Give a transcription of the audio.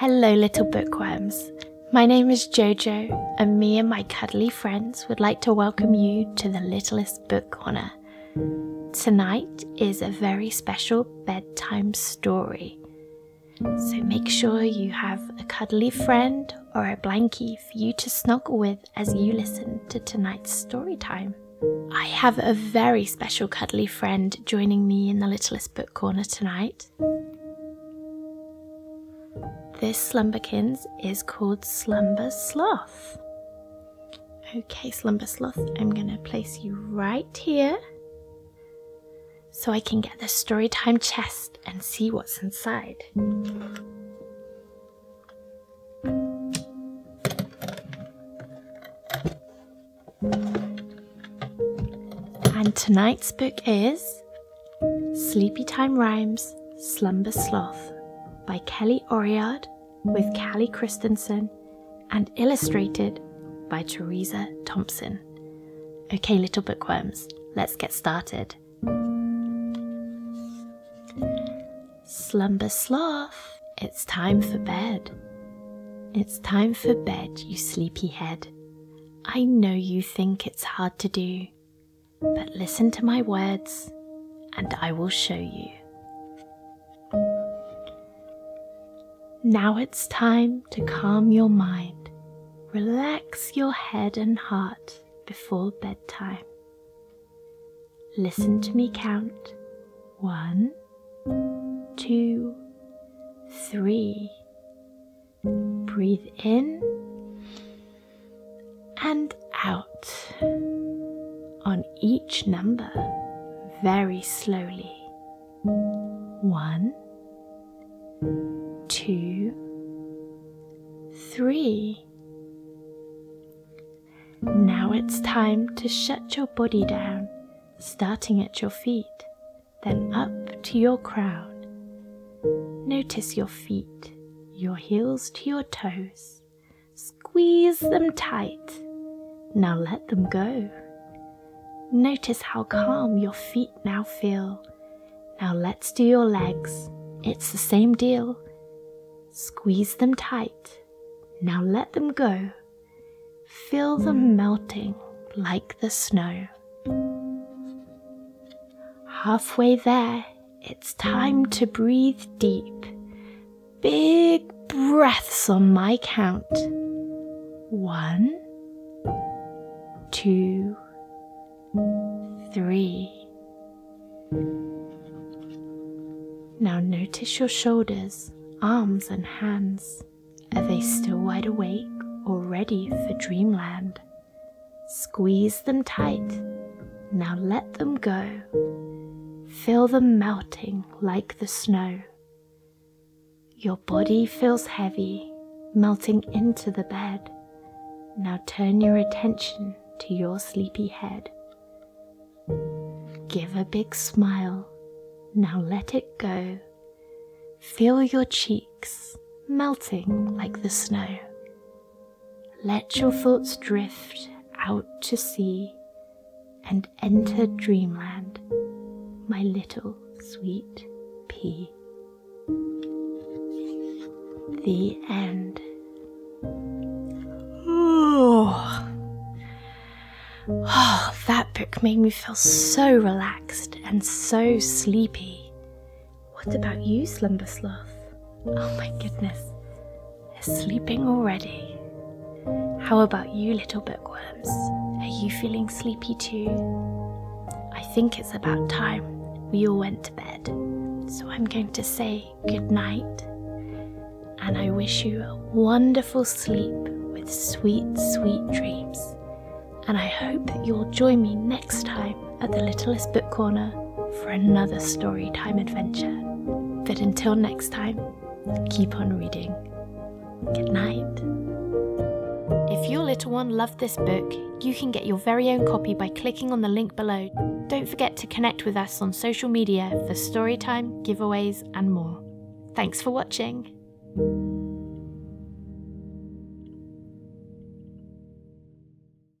Hello, little bookworms. My name is Jojo, and me and my cuddly friends would like to welcome you to the Littlest Book Corner. Tonight is a very special bedtime story. So make sure you have a cuddly friend or a blankie for you to snuggle with as you listen to tonight's story time. I have a very special cuddly friend joining me in the Littlest Book Corner tonight. This slumberkins is called Slumber Sloth. Okay, Slumber Sloth, I'm going to place you right here so I can get the storytime chest and see what's inside. And tonight's book is Sleepy Time Rhymes Slumber Sloth by Kelly Oriard with Callie Christensen and illustrated by Theresa Thomson. Okay, little bookworms, let's get started. Slumber sloth, it's time for bed. It's time for bed, you sleepy head. I know you think it's hard to do, but listen to my words and I will show you. Now it's time to calm your mind. Relax your head and heart before bedtime. Listen to me count. One, two, three. Breathe in and out on each number very slowly. One, two, three. Now it's time to shut your body down, starting at your feet, then up to your crown. Notice your feet, your heels to your toes. Squeeze them tight. Now let them go. Notice how calm your feet now feel. Now let's do your legs. It's the same deal. Squeeze them tight. Now let them go. Feel them melting like the snow. Halfway there, it's time to breathe deep. Big breaths on my count. One, two, three. Now notice your shoulders, arms, and hands. Are they still wide awake or ready for dreamland? Squeeze them tight. Now let them go. Feel them melting like the snow. Your body feels heavy, melting into the bed. Now turn your attention to your sleepy head. Give a big smile. Now let it go. Feel your cheeks melting like the snow. Let your thoughts drift out to sea and enter dreamland my little sweet pea. The end. Oh. oh, that book made me feel so relaxed and so sleepy. What about you, Slumber Sloth? Oh my goodness, they're sleeping already. How about you, little bookworms? Are you feeling sleepy too? I think it's about time we all went to bed. So I'm going to say good night. And I wish you a wonderful sleep with sweet, sweet dreams. And I hope that you'll join me next time at the Littlest Book Corner for another storytime adventure. But until next time, keep on reading. Good night. If your little one loved this book, you can get your very own copy by clicking on the link below. Don't forget to connect with us on social media for storytime, giveaways, and more. Thanks for watching.